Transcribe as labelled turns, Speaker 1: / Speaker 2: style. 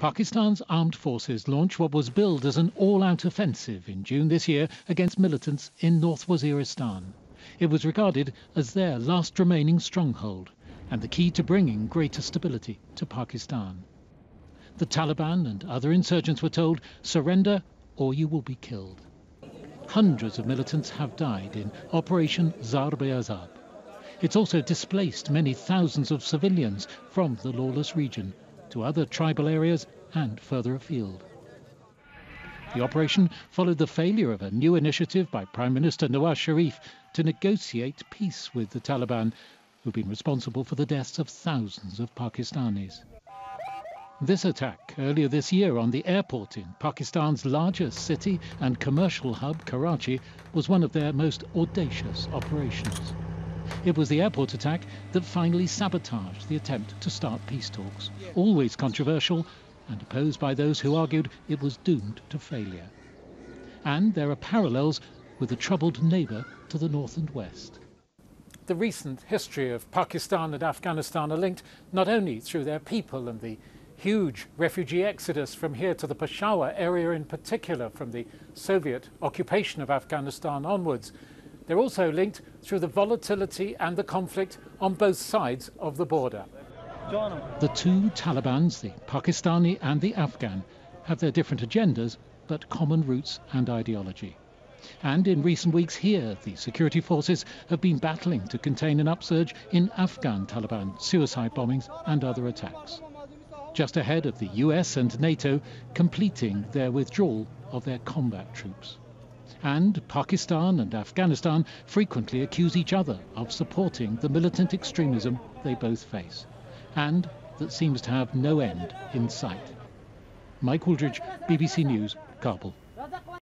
Speaker 1: Pakistan's armed forces launched what was billed as an all-out offensive in June this year against militants in North Waziristan. It was regarded as their last remaining stronghold and the key to bringing greater stability to Pakistan. The Taliban and other insurgents were told, surrender or you will be killed. Hundreds of militants have died in Operation Zarb-e-Azab. It's also displaced many thousands of civilians from the lawless region to other tribal areas and further afield. The operation followed the failure of a new initiative by Prime Minister Nawaz Sharif to negotiate peace with the Taliban, who've been responsible for the deaths of thousands of Pakistanis. This attack earlier this year on the airport in Pakistan's largest city and commercial hub, Karachi, was one of their most audacious operations. It was the airport attack that finally sabotaged the attempt to start peace talks, always controversial and opposed by those who argued it was doomed to failure. And there are parallels with a troubled neighbour to the north and west. The recent history of Pakistan and Afghanistan are linked not only through their people and the huge refugee exodus from here to the Peshawar area in particular from the Soviet occupation of Afghanistan onwards, they're also linked through the volatility and the conflict on both sides of the border. The two Talibans, the Pakistani and the Afghan, have their different agendas but common roots and ideology. And in recent weeks here, the security forces have been battling to contain an upsurge in Afghan Taliban suicide bombings and other attacks. Just ahead of the US and NATO completing their withdrawal of their combat troops. And Pakistan and Afghanistan frequently accuse each other of supporting the militant extremism they both face, and that seems to have no end in sight. Mike Wooldridge, BBC News, Kabul.